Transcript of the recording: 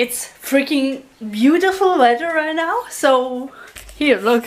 it's freaking beautiful weather right now. So here, look.